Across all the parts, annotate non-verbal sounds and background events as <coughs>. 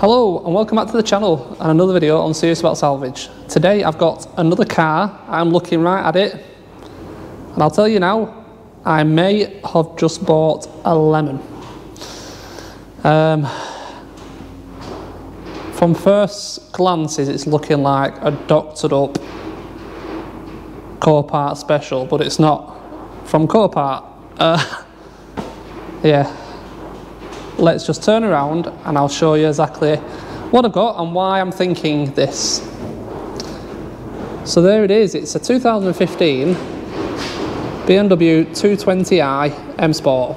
Hello and welcome back to the channel and another video on Serious About Salvage. Today I've got another car, I'm looking right at it and I'll tell you now, I may have just bought a lemon. Um, from first glances it's looking like a doctored up Copart special but it's not from Copart. Uh, <laughs> yeah let's just turn around and I'll show you exactly what I've got and why I'm thinking this. So there it is, it's a 2015 BMW 220i M Sport.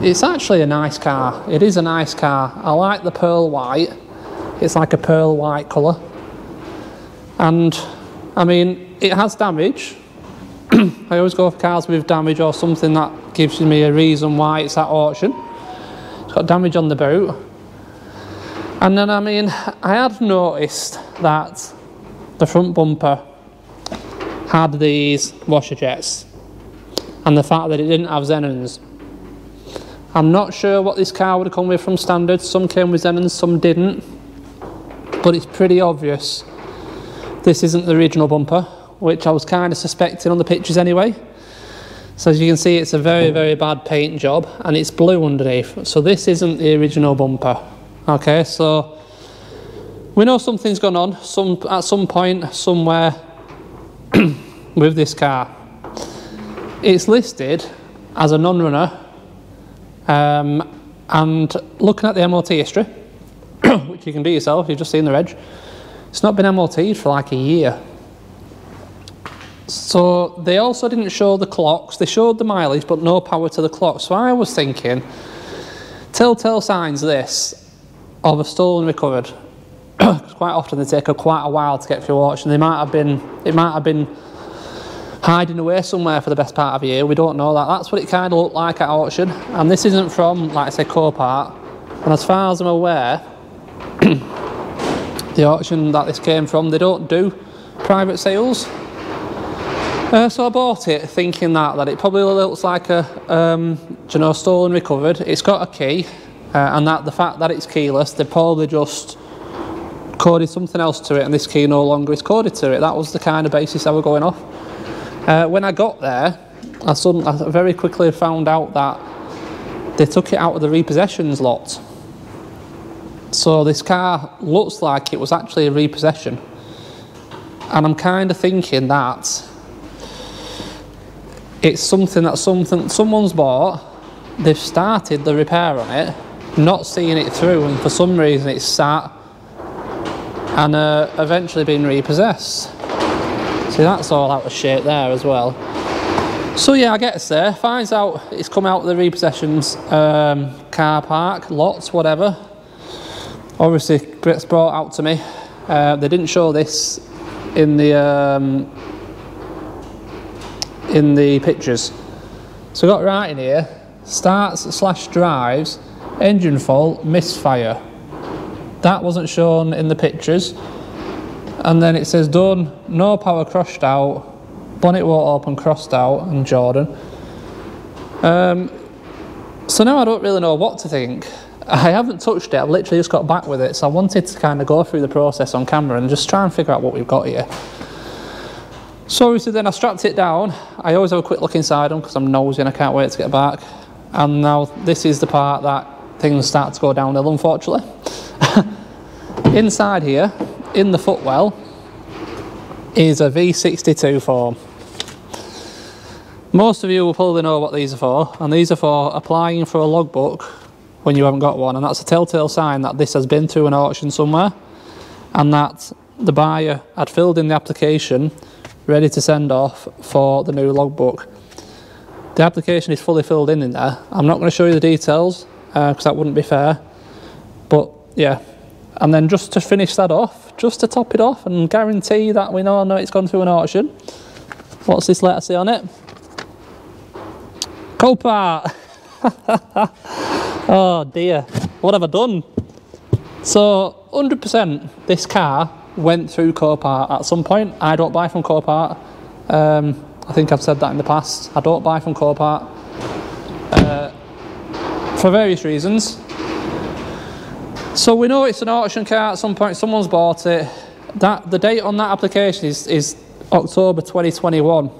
It's actually a nice car, it is a nice car. I like the pearl white, it's like a pearl white colour. And I mean, it has damage. <clears throat> I always go for cars with damage or something that gives me a reason why it's at auction got damage on the boot. And then, I mean, I had noticed that the front bumper had these washer jets and the fact that it didn't have Xenons. I'm not sure what this car would have come with from standard. Some came with Xenons, some didn't. But it's pretty obvious this isn't the original bumper, which I was kind of suspecting on the pictures anyway. So as you can see, it's a very, very bad paint job and it's blue underneath. So this isn't the original bumper. Okay, so we know something's gone on some at some point somewhere <clears throat> with this car. It's listed as a non-runner um, and looking at the MOT history, <clears throat> which you can do yourself, you've just seen the reg, it's not been MOT'd for like a year. So they also didn't show the clocks. They showed the mileage, but no power to the clock. So I was thinking, telltale signs this of a stolen recovered. <clears throat> quite often they take a, quite a while to get through auction. They might have been, it might have been hiding away somewhere for the best part of a year. We don't know that. That's what it kind of looked like at auction. And this isn't from, like I say, Copart. And as far as I'm aware, <clears throat> the auction that this came from, they don't do private sales. Uh, so I bought it thinking that, that it probably looks like a, um, you know, stolen recovered. It's got a key, uh, and that the fact that it's keyless, they probably just coded something else to it, and this key no longer is coded to it. That was the kind of basis I was going off. Uh, when I got there, I, suddenly, I very quickly found out that they took it out of the repossessions lot. So this car looks like it was actually a repossession. And I'm kind of thinking that it's something that something someone's bought, they've started the repair on it, not seeing it through, and for some reason it's sat and uh, eventually been repossessed. See, that's all out of shape there as well. So yeah, I guess there, finds out it's come out of the repossessions um, car park, lots, whatever. Obviously, gets brought out to me. Uh, they didn't show this in the um, in the pictures. So got right in here, starts slash drives, engine fault, misfire. That wasn't shown in the pictures. And then it says done, no power crushed out, bonnet won't open crossed out, and Jordan. Um, so now I don't really know what to think. I haven't touched it, I've literally just got back with it, so I wanted to kind of go through the process on camera and just try and figure out what we've got here. So obviously then I strapped it down. I always have a quick look inside them because I'm nosy and I can't wait to get back. And now this is the part that things start to go downhill unfortunately. <laughs> inside here, in the footwell, is a V62 form. Most of you will probably know what these are for, and these are for applying for a logbook when you haven't got one, and that's a telltale sign that this has been through an auction somewhere, and that the buyer had filled in the application ready to send off for the new logbook. The application is fully filled in in there. I'm not going to show you the details because uh, that wouldn't be fair. But yeah, and then just to finish that off, just to top it off and guarantee that we know, know it's gone through an auction. What's this letter say on it? Copart! <laughs> oh dear, what have I done? So 100% this car went through Copart at some point. I don't buy from Copart. Um, I think I've said that in the past. I don't buy from Copart uh, for various reasons. So we know it's an auction car at some point, someone's bought it. That The date on that application is, is October 2021.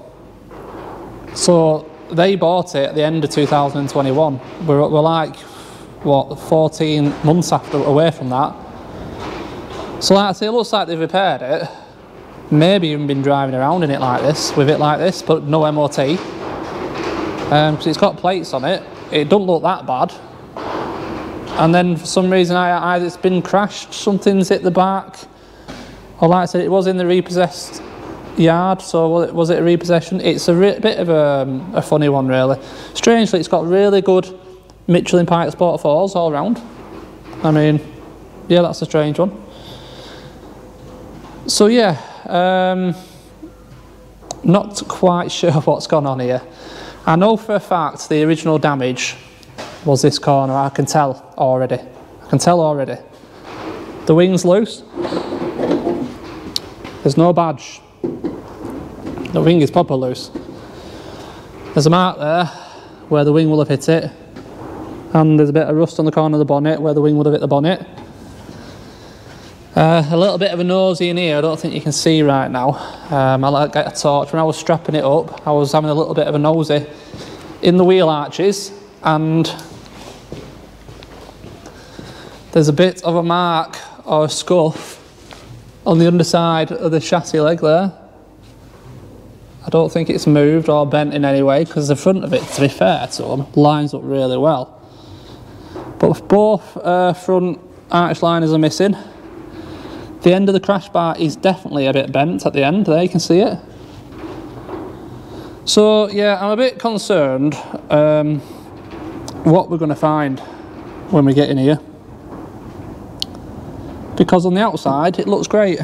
So they bought it at the end of 2021. We're, we're like, what, 14 months after away from that. So like I say, it looks like they've repaired it. Maybe even been driving around in it like this, with it like this, but no MOT. Um, it's got plates on it. It don't look that bad. And then for some reason, either it's been crashed, something's hit the back. Or like I said, it was in the repossessed yard, so was it, was it a repossession? It's a bit of a, um, a funny one, really. Strangely, it's got really good Michelin Pilot Sport 4s all round. I mean, yeah, that's a strange one. So yeah, um, not quite sure <laughs> what's gone on here. I know for a fact the original damage was this corner, I can tell already. I can tell already. The wing's loose. There's no badge. The wing is proper loose. There's a mark there where the wing will have hit it. And there's a bit of rust on the corner of the bonnet where the wing would have hit the bonnet. Uh, a little bit of a nosy in here, I don't think you can see right now. Um, I'll get a torch. When I was strapping it up, I was having a little bit of a nosy in the wheel arches and there's a bit of a mark or a scuff on the underside of the chassis leg there. I don't think it's moved or bent in any way because the front of it, to be fair to them, lines up really well. But both uh, front arch liners are missing. The end of the crash bar is definitely a bit bent at the end, there you can see it. So yeah, I'm a bit concerned um, what we're going to find when we get in here. Because on the outside it looks great.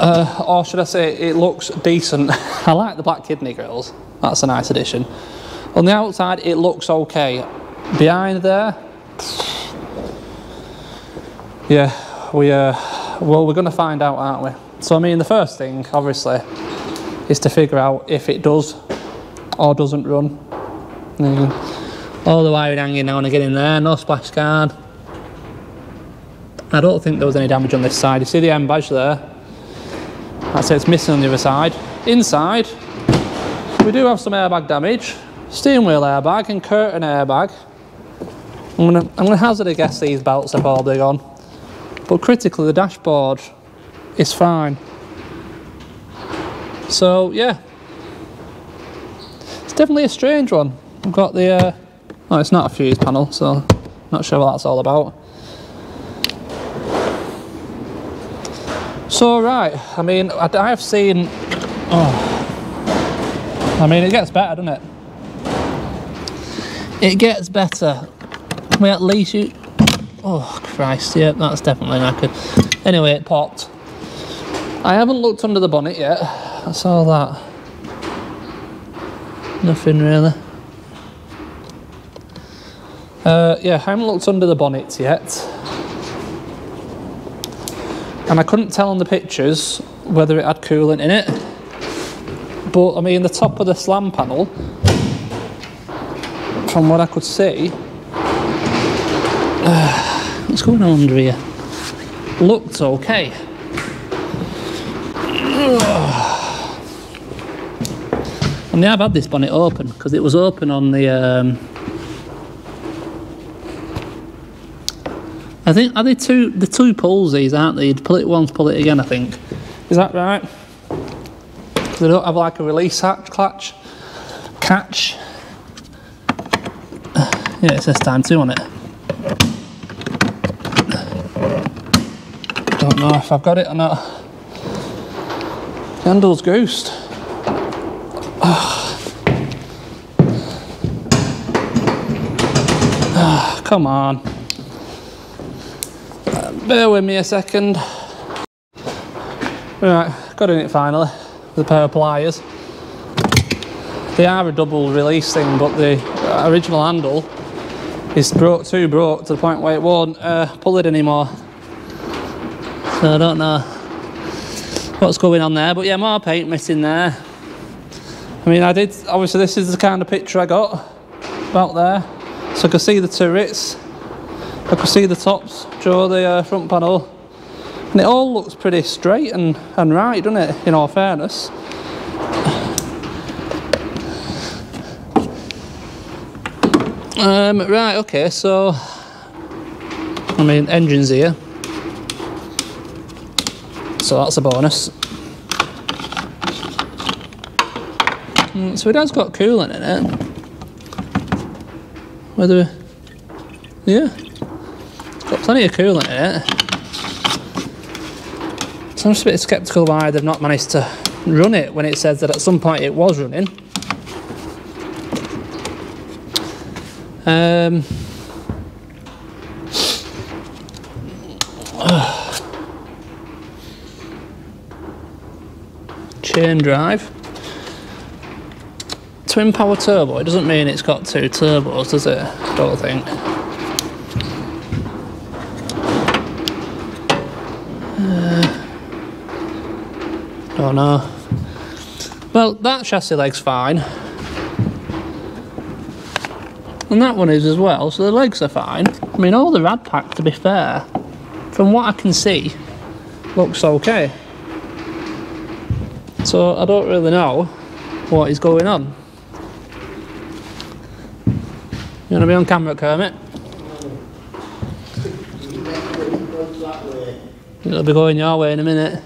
Uh, or should I say it looks decent. <laughs> I like the black kidney grills, that's a nice addition. On the outside it looks okay. Behind there, yeah, we, uh, well, we're going to find out, aren't we? So, I mean, the first thing, obviously, is to figure out if it does or doesn't run. All the wiring hanging down again in there, no splash guard. I don't think there was any damage on this side. You see the M badge there? That's it, it's missing on the other side. Inside, we do have some airbag damage. Steering wheel airbag and curtain airbag. I'm gonna, I'm gonna hazard a guess these belts are probably gone. But critically, the dashboard is fine. So, yeah. It's definitely a strange one. I've got the... Uh, oh, it's not a fuse panel, so not sure what that's all about. So, right, I mean, I, have seen... Oh, I mean, it gets better, doesn't it? It gets better. We at least you, Oh, Christ, yeah, that's definitely knackered. Anyway, it popped. I haven't looked under the bonnet yet. That's all that. Nothing really. Uh, yeah, I haven't looked under the bonnet yet. And I couldn't tell on the pictures whether it had coolant in it. But, I mean, the top of the slam panel, from what I could see, uh, What's going on under here? Looked okay. <sighs> And I've had this bonnet open because it was open on the um, I think are they two the two pulls these aren't they? You'd pull it once, pull it again I think. Is that right? They don't have like a release hatch clutch catch. <sighs> Yeah, it says time two on it. Don't know if I've got it or not. Handle's goosed. Oh. Oh, come on. bear with me a second. Right, got in it finally with a pair of pliers. They are a double release thing, but the original handle is broke, too broke to the point where it won't uh, pull it anymore. So I don't know what's going on there. But yeah, more paint missing there. I mean, I did, obviously this is the kind of picture I got about there. So I can see the turrets. I could see the tops draw the uh, front panel and it all looks pretty straight and, and right doesn't it in all fairness um, right okay so I mean engines here so that's a bonus mm, so it has got coolant in it whether yeah it's got plenty of coolant in it so I'm just a bit sceptical why they've not managed to run it when it says that at some point it was running. Um, chain drive. Twin power turbo, it doesn't mean it's got two turbos, does it? I don't think. Uh, don't know. Well, that chassis leg's fine. And that one is as well, so the legs are fine. I mean, all the rad pack, to be fair, from what I can see, looks okay. So I don't really know what is going on. You want to be on camera, Kermit? It'll be going your way in a minute.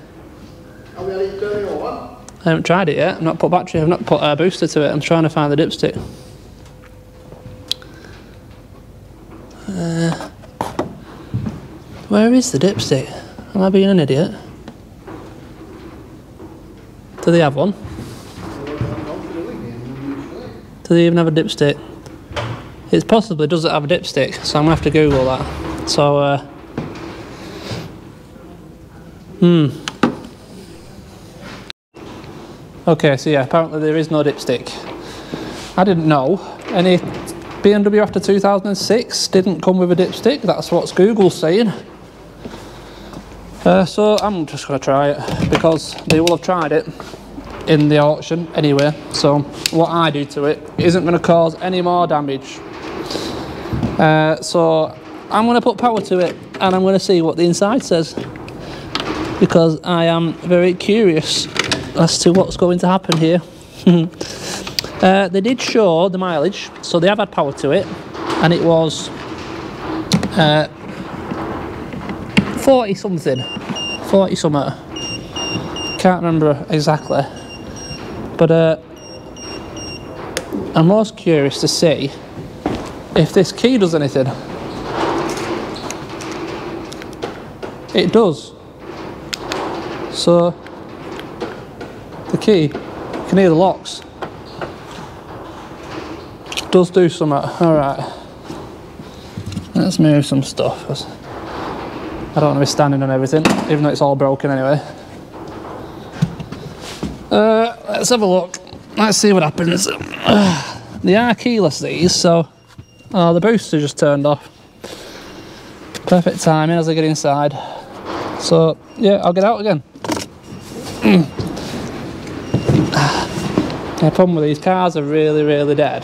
I haven't tried it yet. I've not put battery. I've not put a booster to it. I'm trying to find the dipstick. Uh, where is the dipstick? Am I being an idiot? Do they have one? Do they even have a dipstick? It possibly doesn't have a dipstick, so I'm gonna have to Google that. So, uh, hmm. Okay, so yeah, apparently there is no dipstick. I didn't know. Any BMW after 2006 didn't come with a dipstick. That's what Google's saying. Uh, so I'm just going to try it because they will have tried it in the auction anyway. So what I do to it isn't going to cause any more damage. Uh, so I'm going to put power to it and I'm going to see what the inside says because I am very curious as to what's going to happen here. <laughs> uh, they did show the mileage, so they have had power to it, and it was uh, 40 something, 40 something. Can't remember exactly, but uh, I'm most curious to see if this key does anything. It does. So the key, can hear the locks. Does do something. Alright. Let's move some stuff. I don't want to be standing on everything, even though it's all broken anyway. Uh, let's have a look. Let's see what happens. <sighs> They are keyless these, so... Oh, the booster just turned off. Perfect timing as I get inside. So, yeah, I'll get out again. <clears throat> The problem with these cars are really, really dead.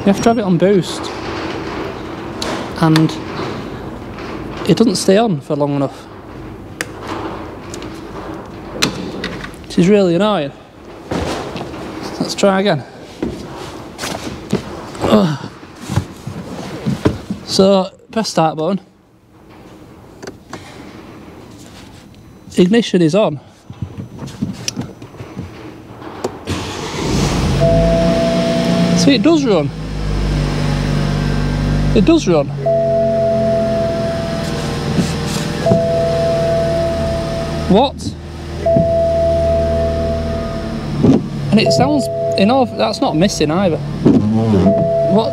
You have to have it on boost. And it doesn't stay on for long enough. Which is really annoying. Let's try again. Ugh. So, press start button. Ignition is on. See, it does run. It does run. What? And it sounds, you know, that's not missing either. What?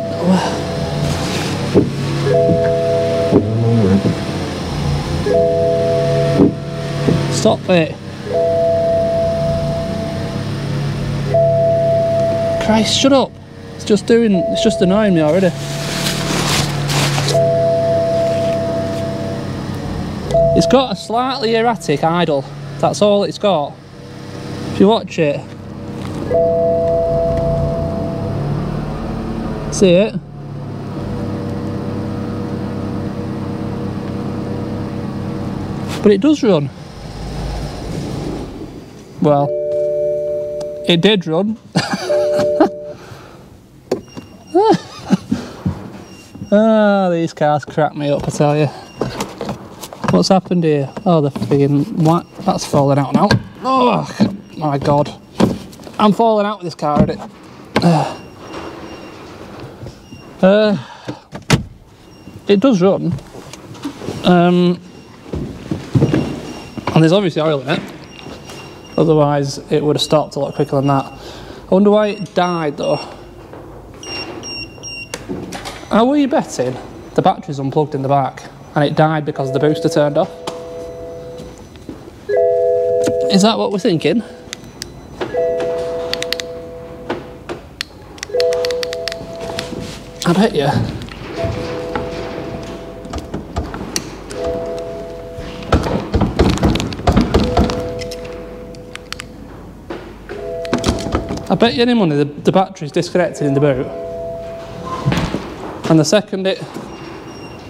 Stop it. Christ, shut up It's just doing, it's just annoying me already. It's got a slightly erratic idle. That's all it's got. If you watch it. See it? But it does run. Well, it did run. <laughs> Ah, these cars crack me up, I tell you. What's happened here? Oh, the friggin' what? That's falling out now. Oh, my God. I'm falling out with this car, it? Uh, it does run. Um, and there's obviously oil in it. Otherwise, it would have stopped a lot quicker than that. I wonder why it died, though. How were you betting the battery's unplugged in the back and it died because the booster turned off? Is that what we're thinking? I bet you. I bet you any money the, the battery's disconnected in the boot and the second it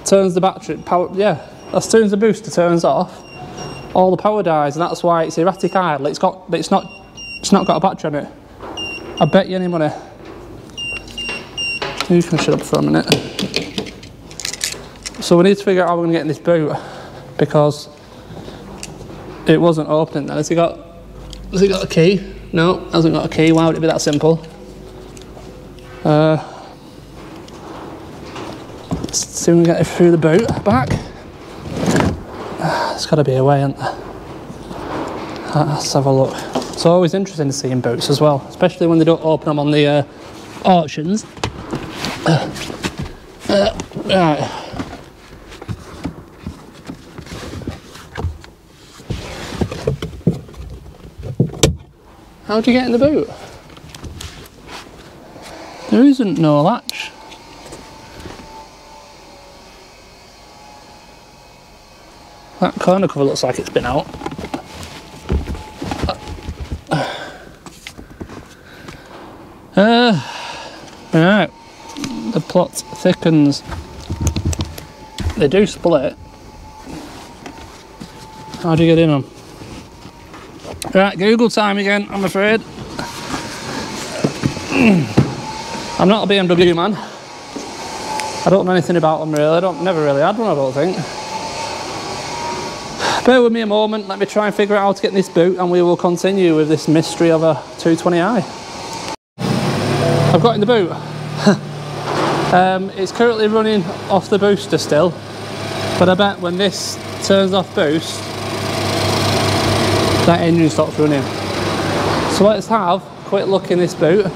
turns the battery power yeah as soon as the booster turns off all the power dies and that's why it's erratic idle. It's got it's not it's not got a battery on it. I bet you any money. You can shut up for a minute. So we need to figure out how we're going to get in this boot because it wasn't opening then. Has he got has he got a key? No hasn't got a key. Why would it be that simple? Uh, we get it through the boat back. There's got to be a way, isn't there? Let's have a look. It's always interesting to see in boats as well, especially when they don't open them on the uh, auctions. Uh, uh, right. How'd you get in the boat? There isn't no latch. That corner cover looks like it's been out. Uh, right, the plot thickens. They do split. How do you get in them? Right, Google time again, I'm afraid. <clears throat> I'm not a BMW man. I don't know anything about them really. I don't never really had one, I don't think. Bear with me a moment, let me try and figure out how to get this boot and we will continue with this mystery of a 220i. I've got in the boot. <laughs> um, it's currently running off the booster still, but I bet when this turns off boost, that engine stops running. So let's have a quick look in this boot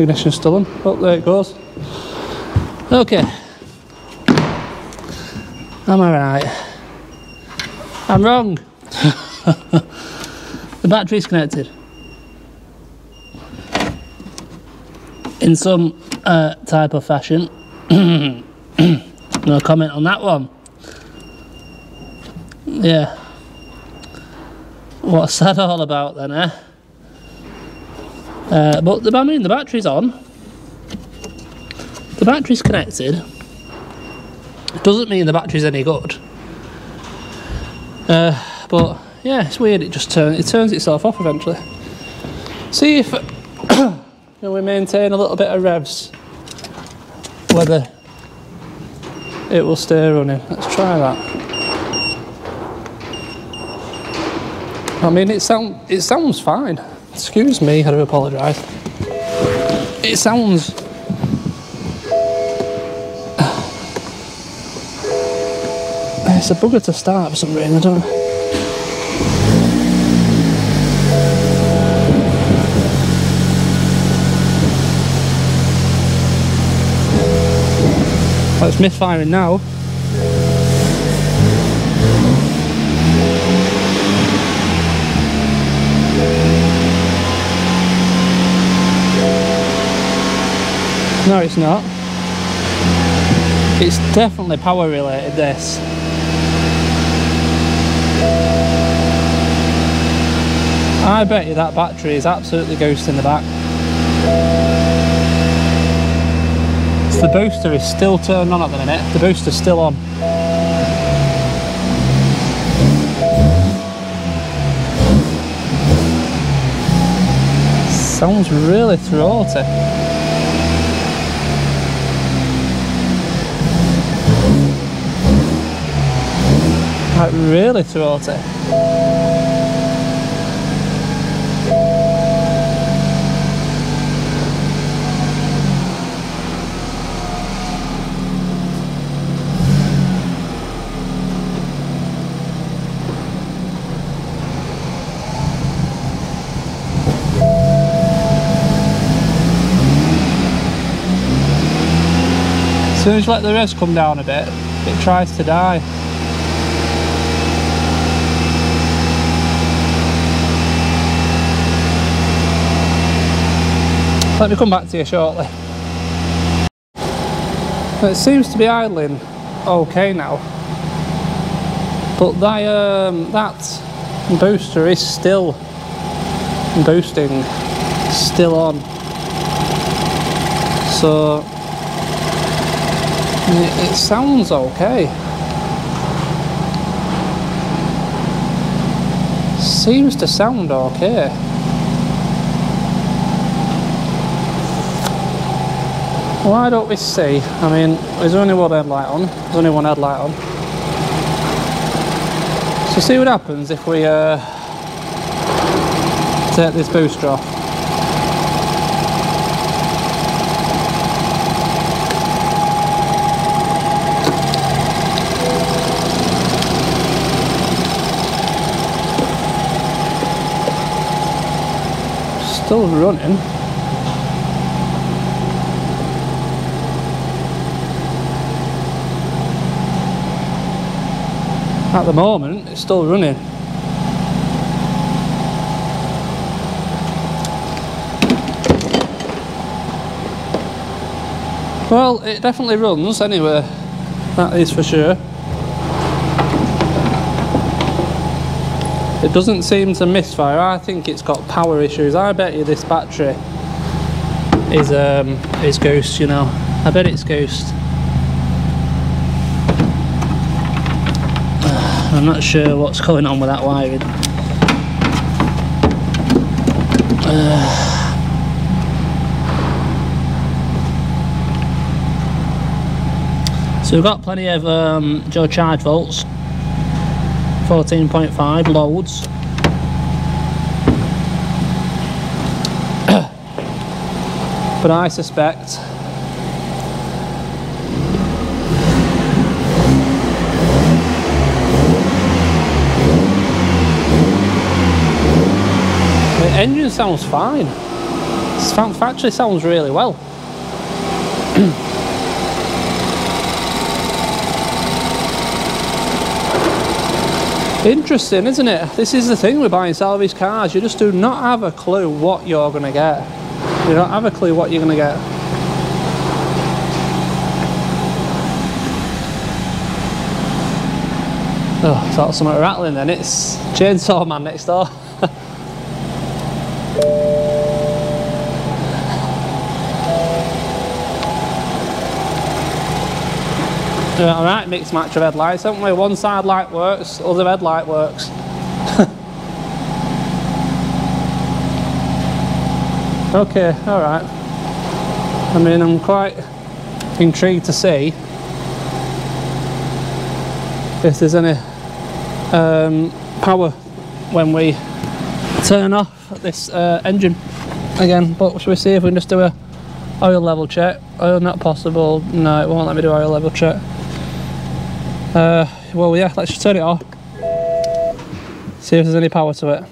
ignition still on. Oh, there it goes. Okay. Am I right? I'm wrong. <laughs> the battery's connected. In some uh, type of fashion. <coughs> no comment on that one. Yeah. What's that all about then, eh? Uh, but the, I mean, the battery's on. The battery's connected. Doesn't mean the battery's any good. Uh, but yeah, it's weird. It just turns it turns itself off eventually. See if <coughs> you we maintain a little bit of revs, whether it will stay running. Let's try that. I mean, it sound it sounds fine. Excuse me, I do apologise. It sounds... <sighs> It's a bugger to start for some reason, I don't it's misfiring now. No, it's not. It's definitely power related, this. I bet you that battery is absolutely ghosting the back. the booster is still turned on at the minute. The booster's still on. Sounds really throaty. Like really throaty. As soon as you let the rest come down a bit, it tries to die. Let me come back to you shortly. It seems to be idling okay now. But that, um, that booster is still boosting, still on. So it, it sounds okay. Seems to sound okay. Why don't we see? I mean, there's only one headlight on. There's only one headlight on. So see what happens if we uh, take this booster off. still running. At the moment, it's still running. Well, it definitely runs anyway, that is for sure. It doesn't seem to misfire. I think it's got power issues. I bet you this battery is um is ghost, you know. I bet it's ghost. I'm not sure what's going on with that wiring. Uh, so we've got plenty of um, Joe charge volts. 14.5 loads. <coughs> But I suspect engine sounds fine it factory sounds really well <clears throat> Interesting, isn't it? This is the thing with buying salvage cars. You just do not have a clue what you're going to get. You don't have a clue what you're going to get. Oh, thought something rattling then. It's Chainsaw Man next door. <laughs> Yeah, alright, mixed match of headlights, haven't we? One side light works, other headlight works. <laughs> okay, alright. I mean, I'm quite intrigued to see if there's any um, power when we turn off this uh, engine again. But should we see if we can just do a oil level check? Oil not possible. No, it won't let me do oil level check. Uh, well, yeah, let's turn it off. See if there's any power to it.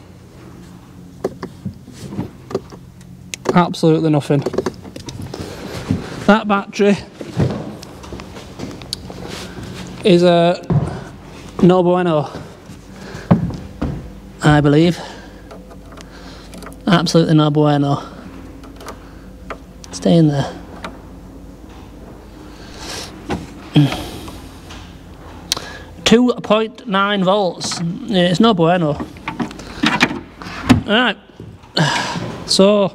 Absolutely nothing. That battery is a no bueno, I believe. Absolutely no bueno. Stay in there. 2.9 volts. Yeah, it's no bueno. Alright. So,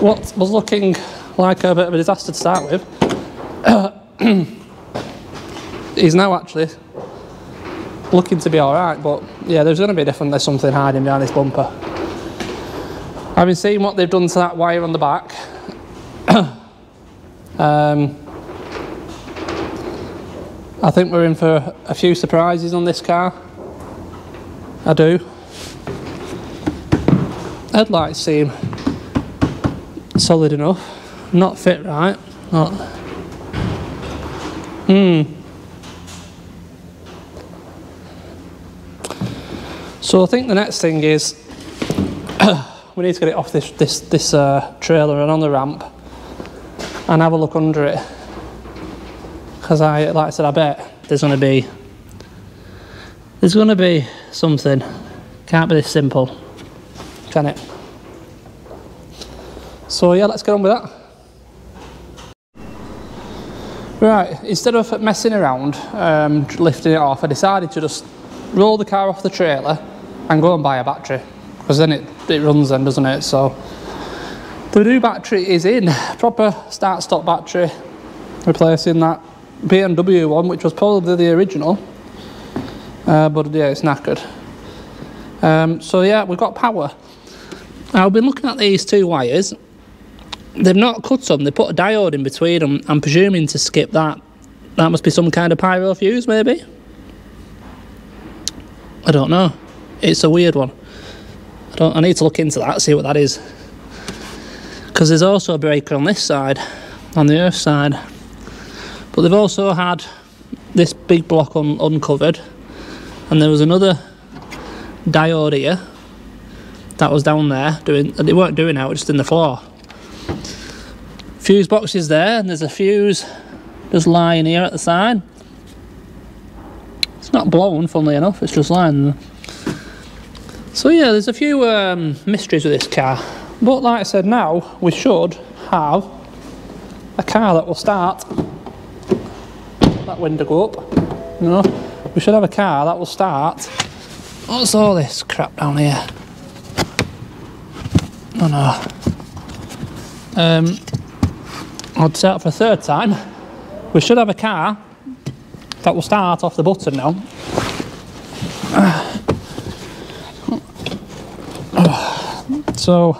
what was looking like a bit of a disaster to start with <coughs> he's now actually looking to be alright, but yeah, there's going to be definitely something hiding behind this bumper. I've been seeing what they've done to that wire on the back. <coughs> um, I think we're in for a few surprises on this car. I do. Headlights seem solid enough. Not fit right. Not. Hmm. So I think the next thing is <coughs> we need to get it off this this this uh, trailer and on the ramp and have a look under it. Because I like I said I bet there's going to be there's going to be something. Can't be this simple can it? So yeah let's get on with that. Right instead of messing around um, lifting it off I decided to just roll the car off the trailer and go and buy a battery. Because then it, it runs then doesn't it? So the new battery is in. Proper start stop battery replacing that BMW one which was probably the original. Uh, but yeah it's knackered. Um, so yeah we've got power. I've been looking at these two wires. They've not cut them they put a diode in between them I'm presuming to skip that. That must be some kind of pyro fuse maybe? I don't know. It's a weird one don't I need to look into that see what that is. Because there's also a breaker on this side on the earth side. But they've also had this big block un uncovered and there was another diode here that was down there doing and they weren't doing out just in the floor. Fuse boxes there and there's a fuse just lying here at the side. It's not blown funnily enough it's just lying there so yeah, there's a few um, mysteries with this car. But like I said, now we should have a car that will start. That window go up. You know, we should have a car that will start. What's all this crap down here? Oh no. Um, I'll say for a third time. We should have a car that will start off the button now. So <clears throat>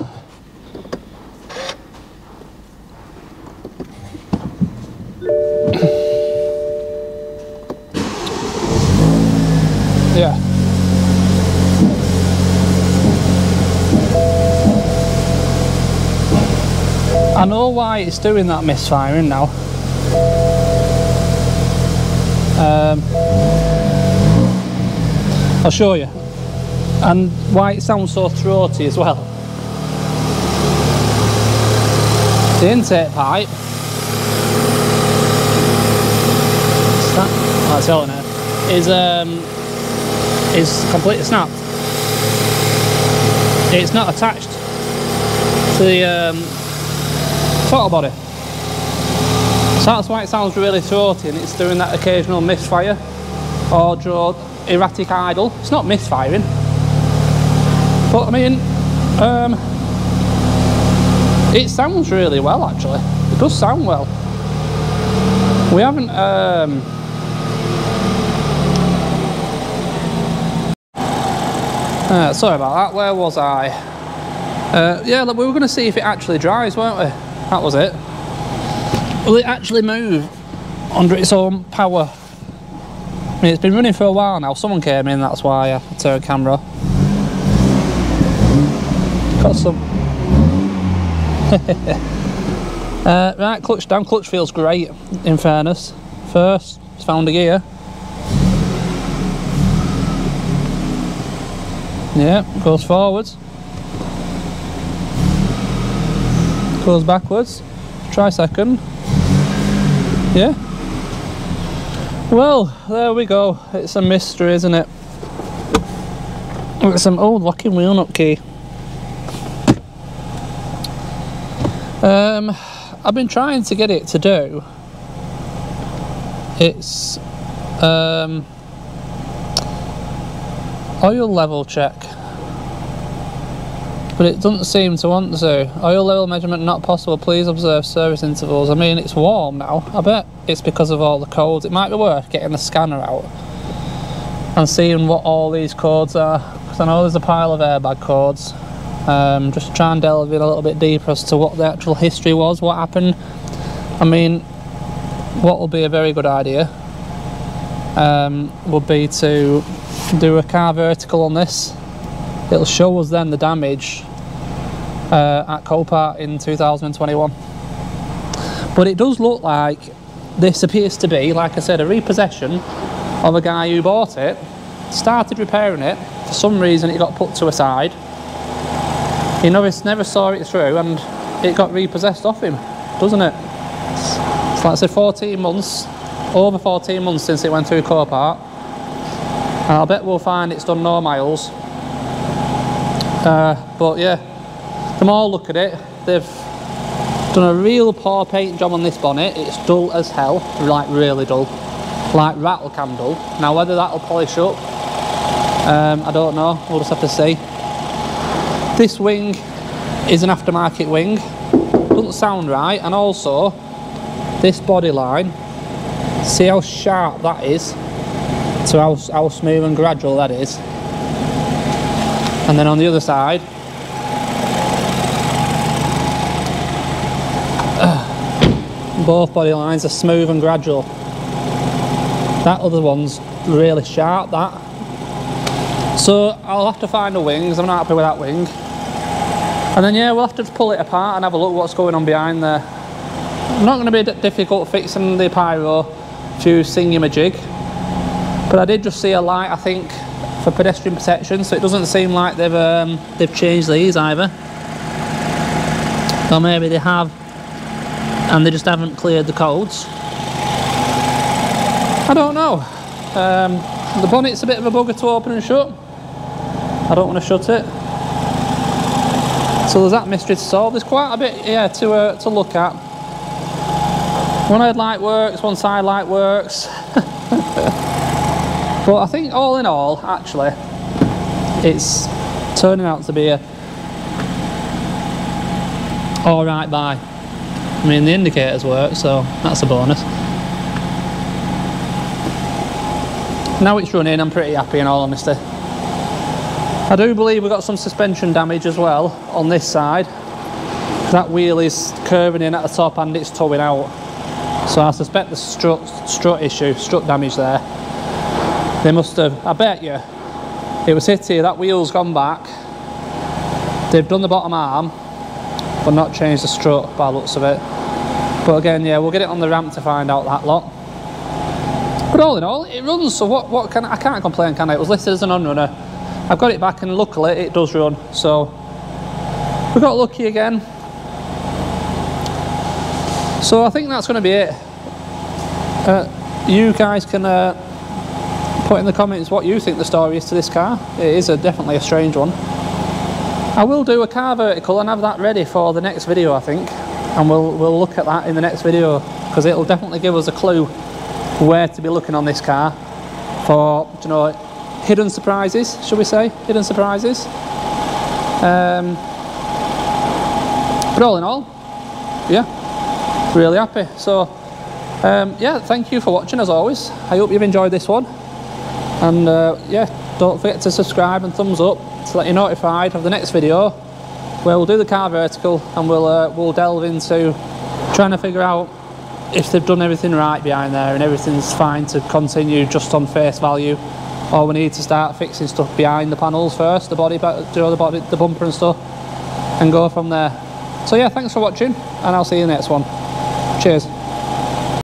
yeah. I know why it's doing that misfiring now. Um, I'll show you. And why it sounds so throaty as well. The intake pipe snap, oh, it's on it, is, um, is completely snapped. It's not attached to the um, throttle body. So that's why it sounds really throaty and it's doing that occasional misfire or erratic idle. It's not misfiring, but I mean, um, it sounds really well actually. It does sound well. We haven't um, uh, sorry about that, where was I? Uh, yeah, look, we were going to see if it actually dries, weren't we? That was it. Will it actually move under its own power? I mean, it's been running for a while now. Someone came in, that's why I turned camera. Got some <laughs> uh, right, clutch down. Clutch feels great, in fairness. First, it's found a gear. Yeah, goes forwards. Goes backwards. Try second. Yeah. Well, there we go. It's a mystery, isn't it? It's some old locking wheel nut key. Um, I've been trying to get it to do. It's um, oil level check, but it doesn't seem to want to. Oil level measurement not possible. Please observe service intervals. I mean, it's warm now. I bet it's because of all the codes. It might be worth getting the scanner out and seeing what all these codes are because I know there's a pile of airbag codes um, just try and delve in a little bit deeper as to what the actual history was what happened. I mean what will be a very good idea um, would be to do a carVertical on this. It'll show us then the damage uh, at Copart in 2021 but it does look like this appears to be like I said a repossession of a guy who bought it, started repairing it, for some reason it got put to a side. He never, never saw it through and it got repossessed off him, doesn't it? It's, like I said, 14 months, over 14 months since it went through Copart. And I'll bet we'll find it's done no miles. Uh, but yeah, the more look at it, they've done a real poor paint job on this bonnet. It's dull as hell, like really dull like rattle candle. Now whether that'll polish up, um, I don't know, we'll just have to see. This wing is an aftermarket wing, doesn't sound right, and also this body line, see how sharp that is, to how, how smooth and gradual that is. And then on the other side, <sighs> both body lines are smooth and gradual. That other one's really sharp, that. So I'll have to find the wings, I'm not happy with that wing. And then yeah, we'll have to pull it apart and have a look what's going on behind there. Not going to be difficult fixing the pyro fuse thingy-majig. But I did just see a light, I think, for pedestrian protection, so it doesn't seem like they've um, they've changed these either. Or maybe they have, and they just haven't cleared the codes. I don't know. Um, the bonnet's a bit of a bugger to open and shut. I don't want to shut it. So there's that mystery to solve. There's quite a bit, yeah, to uh, to look at. One headlight works, one side light works. <laughs> but I think all in all, actually, it's turning out to be a alright buy. I mean, the indicators work, so that's a bonus. Now it's running, I'm pretty happy in all honesty. I do believe we've got some suspension damage as well on this side. That wheel is curving in at the top and it's towing out. So I suspect the strut, strut issue, strut damage there. They must have, I bet you, it was hit here, that wheel's gone back. They've done the bottom arm, but not changed the strut by the looks of it. But again, yeah, we'll get it on the ramp to find out that lot. But all in all, it runs, so what, what can I can't complain, can I? It was listed as an unrunner. I've got it back and luckily it does run, so we got lucky again. So I think that's going to be it. Uh, you guys can uh, put in the comments what you think the story is to this car. It is a, definitely a strange one. I will do a carVertical and have that ready for the next video, I think. And we'll, we'll look at that in the next video because it'll definitely give us a clue where to be looking on this car for, you know, hidden surprises, shall we say? Hidden surprises. Um, but all in all, yeah, really happy. So, um, yeah, thank you for watching as always. I hope you've enjoyed this one. And uh, yeah, don't forget to subscribe and thumbs up to let you notified of the next video where we'll do the carVertical and we'll, uh, we'll delve into trying to figure out if they've done everything right behind there and everything's fine to continue just on face value or we need to start fixing stuff behind the panels first the body do the body the bumper and stuff and go from there. So yeah thanks for watching and i'll see you in the next one. Cheers